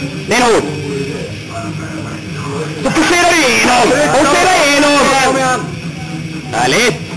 Neno! Tu sereno! Un sereno! Dale.